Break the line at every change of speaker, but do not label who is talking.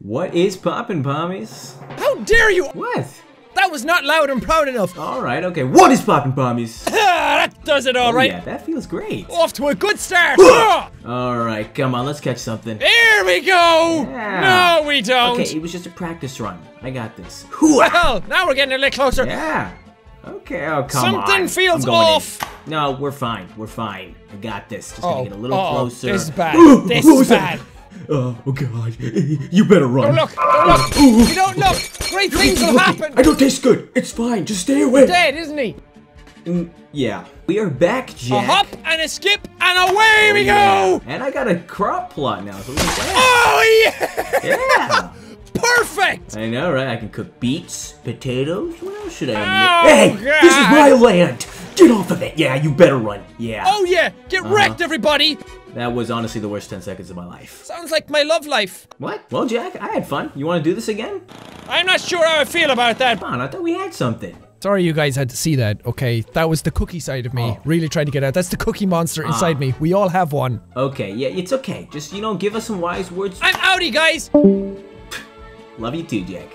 What is poppin', pommies?
How dare you?
What?
That was not loud and proud enough.
All right, okay. What is poppin', pommies?
That does it all
Oh,
right.
Yeah, that feels great.
Off to a good start.
All right, come on, let's catch something.
Here we go.
Yeah.
No, we don't.
Okay, it was just a practice run. I got this.
Well, now we're getting a little closer.
Yeah. Okay, oh, come on.
Something feels
I'm in.
off.
No, we're fine. We're fine. I got this. Just
Oh,
gonna get a little
uh-oh,
closer.
this is bad. This is bad.
Oh, oh god. You better run.
Don't look. Don't look. You don't look. Great things will happen.
I don't taste good. It's fine. Just stay away.
He's Dead, isn't he?
Mm, yeah. We are back,
A hop and a skip and away we
Yeah.
go.
And I got a crop plot now. So we can play.
Oh yeah!
Yeah.
Perfect.
I know, right? I can cook beets, potatoes. What else should I
Oh,
make? Hey, this is my land. Get off of it. Yeah, you better run. Yeah.
Oh yeah! Get
Uh-huh.
wrecked, everybody.
That was honestly the worst 10 seconds of my life.
Sounds like my love life.
What? Well, Jack, I had fun. You want to do this again?
I'm not sure how I feel about that.
Come on, I thought we had something.
Sorry you guys had to see that, okay? That was the cookie side of me,
Oh.
really trying to get out. That's the cookie monster inside
Ah.
me. We all have one.
Okay, yeah, it's okay. Just, you know, give us some wise words.
I'm outie, guys!
Love you too, Jack.